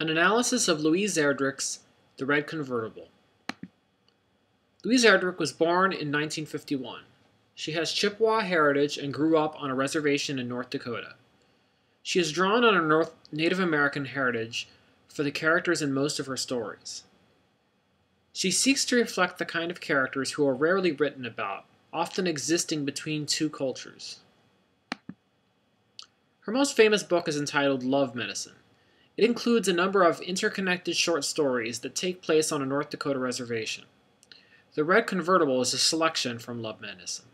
An analysis of Louise Erdrich's The Red Convertible. Louise Erdrich was born in 1951. She has Chippewa heritage and grew up on a reservation in North Dakota. She has drawn on her North Native American heritage for the characters in most of her stories. She seeks to reflect the kind of characters who are rarely written about, often existing between two cultures. Her most famous book is entitled Love Medicine. It includes a number of interconnected short stories that take place on a North Dakota reservation. The Red Convertible is a selection from Love Medicine.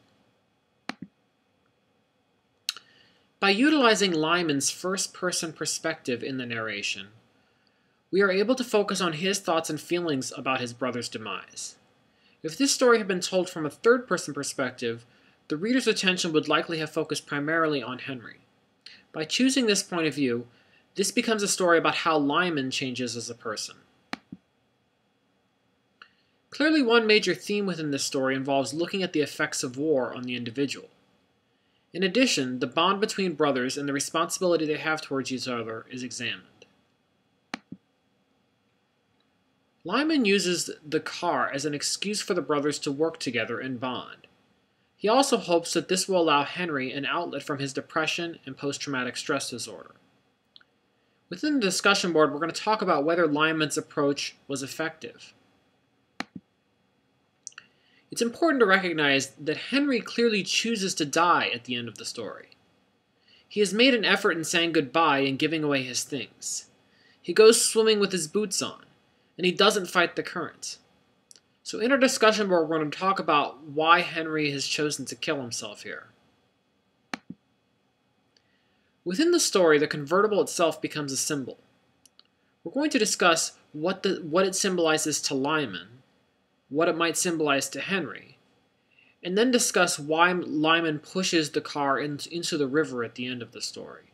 By utilizing Lyman's first person perspective in the narration, we are able to focus on his thoughts and feelings about his brother's demise. If this story had been told from a third person perspective, the reader's attention would likely have focused primarily on Henry. By choosing this point of view, this becomes a story about how Lyman changes as a person. Clearly, one major theme within this story involves looking at the effects of war on the individual. In addition, the bond between brothers and the responsibility they have towards each other is examined. Lyman uses the car as an excuse for the brothers to work together and bond. He also hopes that this will allow Henry an outlet from his depression and post traumatic stress disorder. Within the discussion board, we're going to talk about whether Lyman's approach was effective. It's important to recognize that Henry clearly chooses to die at the end of the story. He has made an effort in saying goodbye and giving away his things. He goes swimming with his boots on, and he doesn't fight the current. So in our discussion board, we're going to talk about why Henry has chosen to kill himself here. Within the story, the convertible itself becomes a symbol. We're going to discuss what, the, what it symbolizes to Lyman, what it might symbolize to Henry, and then discuss why Lyman pushes the car in, into the river at the end of the story.